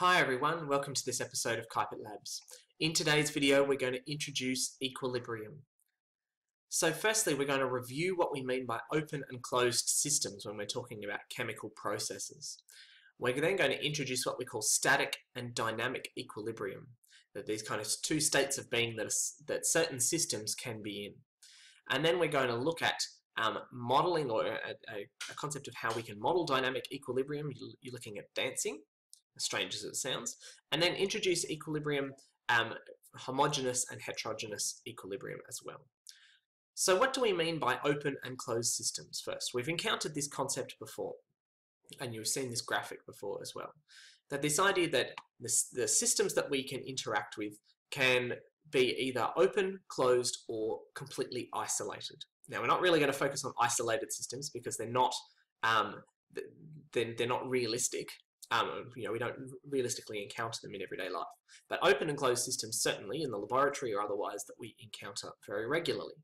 Hi everyone, welcome to this episode of Keipert Labs. In today's video we're going to introduce equilibrium. So firstly we're going to review what we mean by open and closed systems when we're talking about chemical processes. We're then going to introduce what we call static and dynamic equilibrium, that these kind of two states of being that, are, that certain systems can be in. And then we're going to look at um, modeling or a, a, concept of how we can model dynamic equilibrium. You're looking at dancing strange as it sounds, and then introduce equilibrium, um, homogeneous and heterogeneous equilibrium as well. So what do we mean by open and closed systems first? We've encountered this concept before, and you've seen this graphic before as well. That this idea that this, the systems that we can interact with can be either open, closed, or completely isolated. Now, we're not really going to focus on isolated systems because they're not um, they're, they're not realistic um, you know, we don't realistically encounter them in everyday life. But open and closed systems, certainly in the laboratory or otherwise, that we encounter very regularly.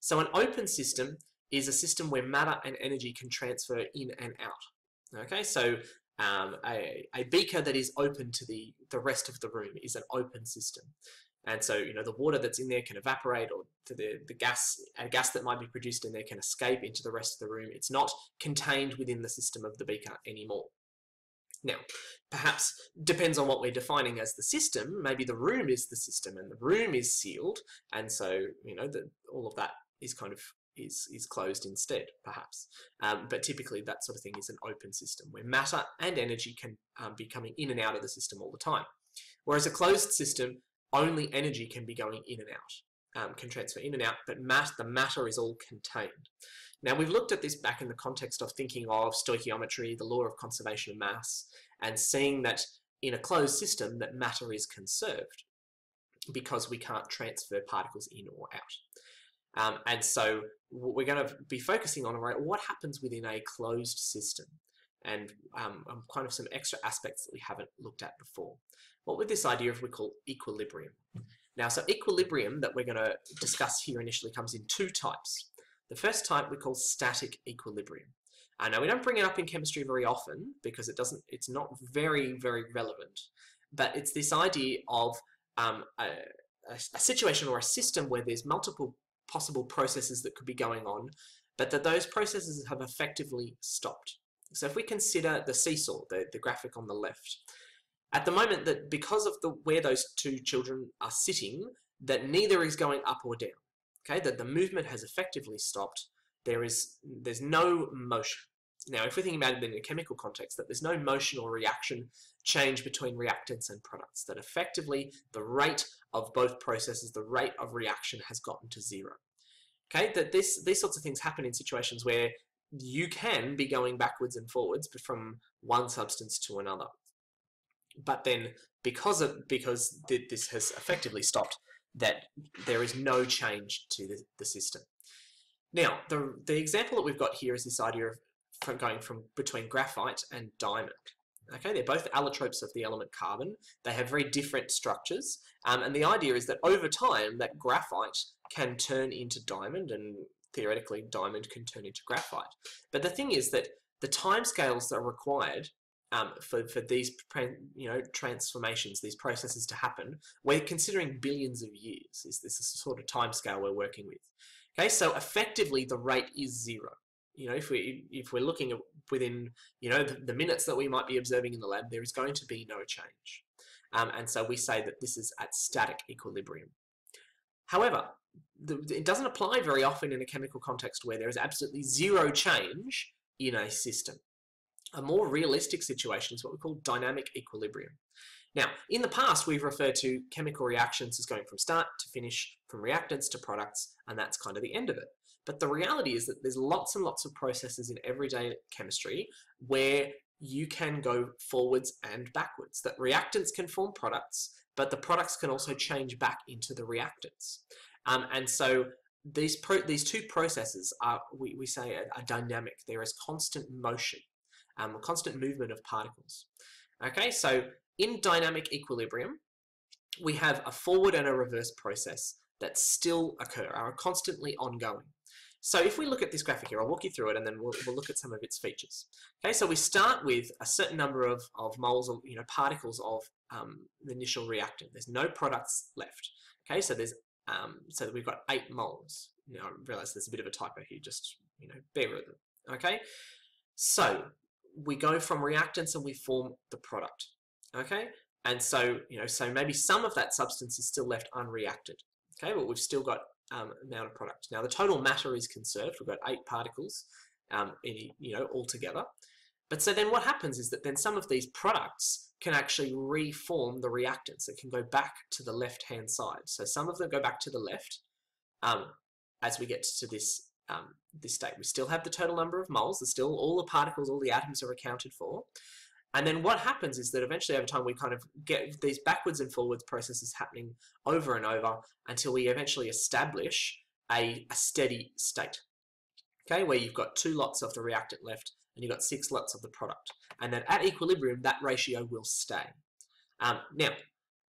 So an open system is a system where matter and energy can transfer in and out. Okay, so um, a, a beaker that is open to the, the rest of the room is an open system. And so, you know, the water that's in there can evaporate or the, the gas, a gas that might be produced in there can escape into the rest of the room. It's not contained within the system of the beaker anymore. Now, perhaps depends on what we're defining as the system. Maybe the room is the system and the room is sealed. And so, you know, the, all of that is kind of is, is closed instead, perhaps. Um, but typically that sort of thing is an open system where matter and energy can um, be coming in and out of the system all the time. Whereas a closed system, only energy can be going in and out, um, can transfer in and out, but mat the matter is all contained. Now we've looked at this back in the context of thinking of stoichiometry, the law of conservation of mass, and seeing that in a closed system that matter is conserved because we can't transfer particles in or out. Um, and so we're going to be focusing on right, what happens within a closed system and um, um, kind of some extra aspects that we haven't looked at before. What would this idea of we call equilibrium? Now, so equilibrium that we're going to discuss here initially comes in two types. The first type we call static equilibrium. I know we don't bring it up in chemistry very often because it doesn't. It's not very very relevant, but it's this idea of um, a, a situation or a system where there's multiple possible processes that could be going on, but that those processes have effectively stopped. So if we consider the seesaw, the, the graphic on the left, at the moment that because of the where those two children are sitting, that neither is going up or down okay, that the movement has effectively stopped. There is, there's no motion. Now, if we're thinking about it in a chemical context, that there's no motion or reaction change between reactants and products, that effectively the rate of both processes, the rate of reaction has gotten to zero. Okay, that this, these sorts of things happen in situations where you can be going backwards and forwards from one substance to another. But then because of, because this has effectively stopped, that there is no change to the, the system. Now, the, the example that we've got here is this idea of from going from between graphite and diamond. Okay, they're both allotropes of the element carbon. They have very different structures, um, and the idea is that over time, that graphite can turn into diamond, and theoretically, diamond can turn into graphite. But the thing is that the timescales that are required um, for, for these you know transformations, these processes to happen, we're considering billions of years. Is this the sort of time scale we're working with? Okay, so effectively the rate is zero. You know, if we if we're looking at within you know the, the minutes that we might be observing in the lab, there is going to be no change, um, and so we say that this is at static equilibrium. However, the, it doesn't apply very often in a chemical context where there is absolutely zero change in a system. A more realistic situation is what we call dynamic equilibrium. Now, in the past, we've referred to chemical reactions as going from start to finish, from reactants to products, and that's kind of the end of it. But the reality is that there's lots and lots of processes in everyday chemistry where you can go forwards and backwards. That reactants can form products, but the products can also change back into the reactants. Um, and so these these two processes are, we, we say, are, are dynamic. There is constant motion um, constant movement of particles. Okay, so in dynamic equilibrium, we have a forward and a reverse process that still occur, are constantly ongoing. So if we look at this graphic here, I'll walk you through it and then we'll, we'll look at some of its features. Okay, so we start with a certain number of, of moles, or, you know, particles of um, the initial reactant. There's no products left. Okay, so there's um, so we've got eight moles. Now I realize there's a bit of a typo here, just you know, bear with it. Okay, so we go from reactants and we form the product. Okay, and so you know, so maybe some of that substance is still left unreacted. Okay, but we've still got um, amount of product. Now the total matter is conserved. We've got eight particles, um, in, you know, all together. But so then what happens is that then some of these products can actually reform the reactants. It can go back to the left-hand side. So some of them go back to the left um, as we get to this um, this state. We still have the total number of moles. There's still all the particles, all the atoms are accounted for. And then what happens is that eventually over time we kind of get these backwards and forwards processes happening over and over until we eventually establish a, a steady state. Okay, where you've got two lots of the reactant left and you've got six lots of the product. And then at equilibrium, that ratio will stay. Um, now,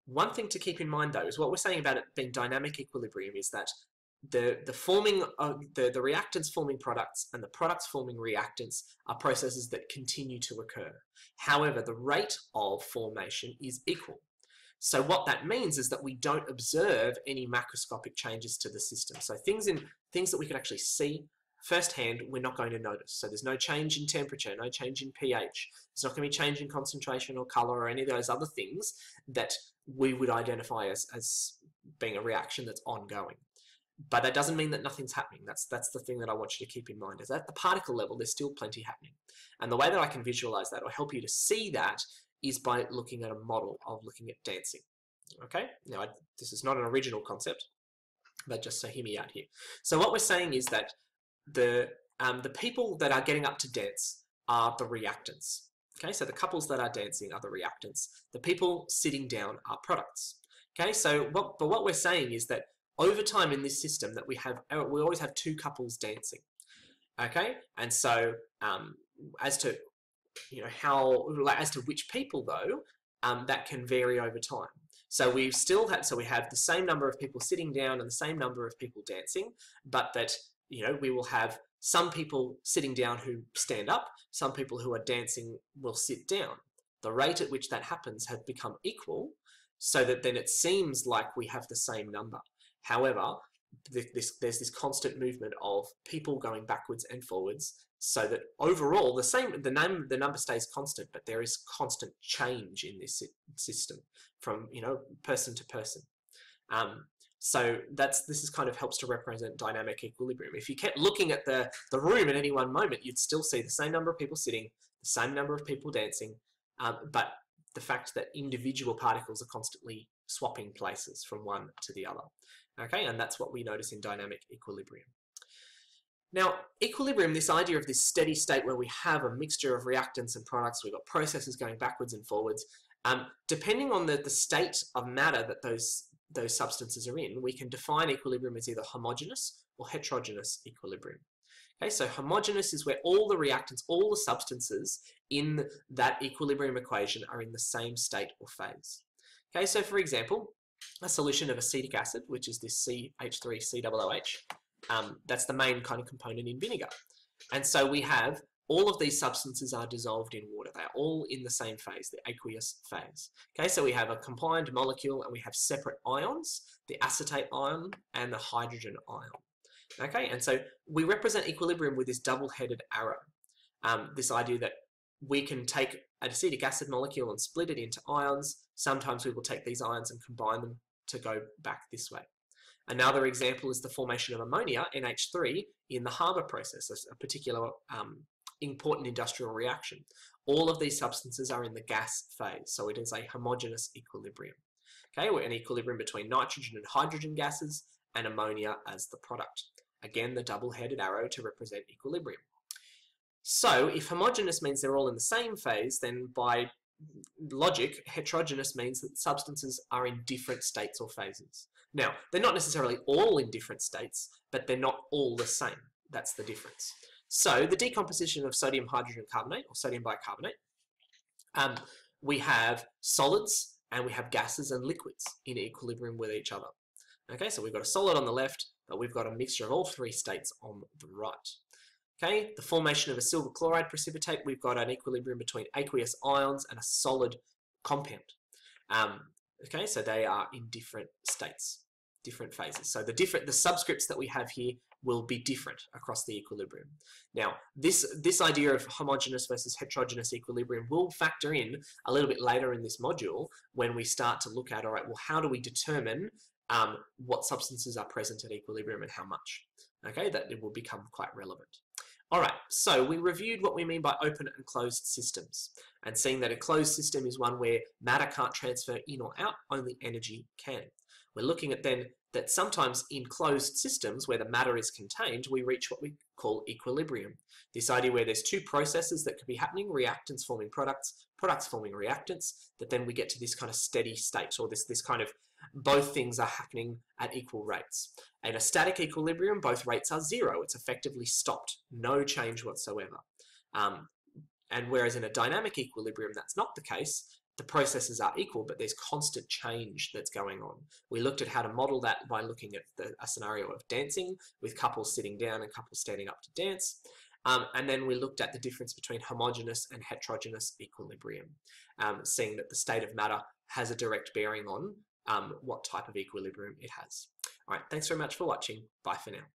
one thing to keep in mind though is what we're saying about it being dynamic equilibrium is that the, the forming of the, the reactants forming products and the products forming reactants are processes that continue to occur. However, the rate of formation is equal. So what that means is that we don't observe any macroscopic changes to the system. So things in things that we can actually see firsthand, we're not going to notice. So there's no change in temperature, no change in pH. There's not going to be change in concentration or color or any of those other things that we would identify as, as being a reaction that's ongoing. But that doesn't mean that nothing's happening. That's that's the thing that I want you to keep in mind is at the particle level, there's still plenty happening. And the way that I can visualize that or help you to see that is by looking at a model of looking at dancing. Okay, now I, this is not an original concept, but just so hear me out here. So what we're saying is that the um, the people that are getting up to dance are the reactants. Okay, so the couples that are dancing are the reactants. The people sitting down are products. Okay, so what, but what we're saying is that over time in this system that we have, uh, we always have two couples dancing. Okay, and so um, as to you know how like, as to which people though, um, that can vary over time. So we still have so we have the same number of people sitting down and the same number of people dancing, but that you know we will have some people sitting down who stand up, some people who are dancing will sit down. The rate at which that happens have become equal, so that then it seems like we have the same number. However, this, there's this constant movement of people going backwards and forwards so that overall the same the name the number stays constant but there is constant change in this system from you know person to person. Um, so that's this is kind of helps to represent dynamic equilibrium. If you kept looking at the the room at any one moment you'd still see the same number of people sitting the same number of people dancing um, but the fact that individual particles are constantly swapping places from one to the other Okay, and that's what we notice in dynamic equilibrium. Now, equilibrium, this idea of this steady state where we have a mixture of reactants and products, we've got processes going backwards and forwards, um, depending on the, the state of matter that those, those substances are in, we can define equilibrium as either homogeneous or heterogeneous equilibrium. Okay, so homogeneous is where all the reactants, all the substances in that equilibrium equation are in the same state or phase. Okay, so for example, a solution of acetic acid, which is this CH3COOH. Um, that's the main kind of component in vinegar. And so we have all of these substances are dissolved in water. They're all in the same phase, the aqueous phase. Okay, so we have a combined molecule and we have separate ions, the acetate ion and the hydrogen ion. Okay, and so we represent equilibrium with this double-headed arrow. Um, this idea that we can take an acetic acid molecule and split it into ions. Sometimes we will take these ions and combine them to go back this way. Another example is the formation of ammonia, NH3, in the Haber process, a particular um, important industrial reaction. All of these substances are in the gas phase, so it is a homogeneous equilibrium. Okay, we're in equilibrium between nitrogen and hydrogen gases and ammonia as the product. Again, the double-headed arrow to represent equilibrium. So if homogeneous means they're all in the same phase, then by logic, heterogeneous means that substances are in different states or phases. Now, they're not necessarily all in different states, but they're not all the same. That's the difference. So the decomposition of sodium hydrogen carbonate, or sodium bicarbonate, um, we have solids and we have gases and liquids in equilibrium with each other. Okay, so we've got a solid on the left, but we've got a mixture of all three states on the right. Okay, the formation of a silver chloride precipitate, we've got an equilibrium between aqueous ions and a solid compound. Um, okay, so they are in different states, different phases. So the different the subscripts that we have here will be different across the equilibrium. Now, this, this idea of homogeneous versus heterogeneous equilibrium will factor in a little bit later in this module when we start to look at, all right, well, how do we determine um, what substances are present at equilibrium and how much? Okay, that it will become quite relevant. All right, so we reviewed what we mean by open and closed systems and seeing that a closed system is one where matter can't transfer in or out, only energy can. We're looking at then that sometimes in closed systems where the matter is contained, we reach what we call equilibrium. This idea where there's two processes that could be happening, reactants forming products, products forming reactants, that then we get to this kind of steady state or this, this kind of both things are happening at equal rates. In a static equilibrium, both rates are zero. It's effectively stopped, no change whatsoever. Um, and whereas in a dynamic equilibrium, that's not the case, the processes are equal, but there's constant change that's going on. We looked at how to model that by looking at the, a scenario of dancing with couples sitting down and couples standing up to dance. Um, and then we looked at the difference between homogeneous and heterogeneous equilibrium, um, seeing that the state of matter has a direct bearing on um, what type of equilibrium it has. All right, thanks very much for watching. Bye for now.